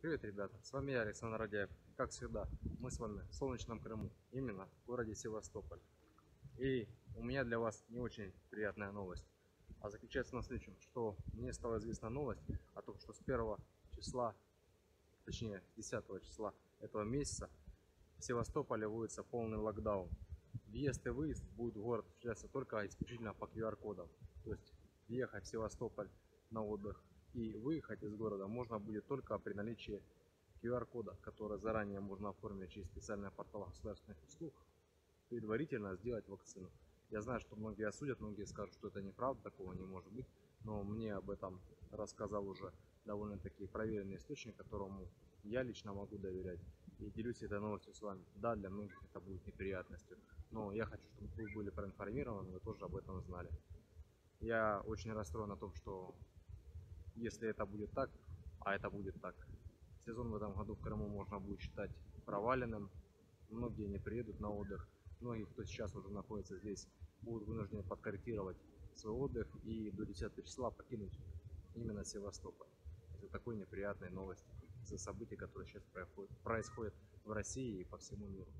Привет, ребята! С вами я, Александр Радяев. Как всегда, мы с вами в солнечном Крыму, именно в городе Севастополь. И у меня для вас не очень приятная новость. А заключается она в следующем, что мне стала известна новость о том, что с 1 числа, точнее с 10 числа этого месяца в Севастополе вводится полный локдаун. Въезд и выезд будет в город осуществляться только исключительно по QR-кодам. То есть въехать в Севастополь на отдых и выехать из города можно будет только при наличии QR-кода, который заранее можно оформить через специальный портал государственных услуг, предварительно сделать вакцину. Я знаю, что многие осудят, многие скажут, что это неправда, такого не может быть, но мне об этом рассказал уже довольно-таки проверенный источник, которому я лично могу доверять и делюсь этой новостью с вами. Да, для многих это будет неприятностью, но я хочу, чтобы вы были проинформированы, вы тоже об этом знали. Я очень расстроен о том, что если это будет так, а это будет так, сезон в этом году в Крыму можно будет считать проваленным. Многие не приедут на отдых. Многие, кто сейчас уже находится здесь, будут вынуждены подкорректировать свой отдых и до 10 числа покинуть именно Севастополь. Из-за такой неприятной новости, из-за событий, которые сейчас происходят в России и по всему миру.